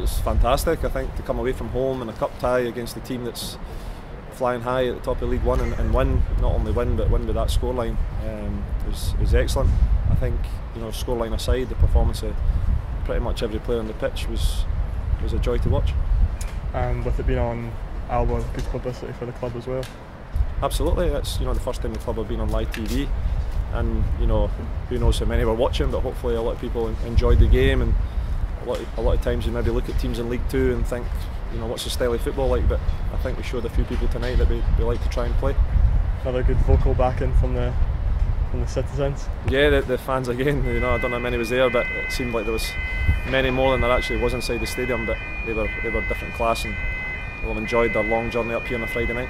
was fantastic. I think to come away from home in a cup tie against a team that's flying high at the top of League One and, and win, not only win but win with that scoreline, um, was was excellent. I think you know scoreline aside, the performance of pretty much every player on the pitch was was a joy to watch. And with it being on Alba, good publicity for the club as well. Absolutely, that's you know the first time the club have been on live TV, and you know who knows how many were watching, but hopefully a lot of people enjoyed the game. And a lot, of, a lot of times you maybe look at teams in League Two and think, you know, what's the style of football like? But I think we showed a few people tonight that we, we like to try and play. Another good vocal backing from the from the citizens. Yeah, the, the fans again. You know, I don't know how many was there, but it seemed like there was many more than there actually was inside the stadium. But they were they were different class and have enjoyed their long journey up here on a Friday night.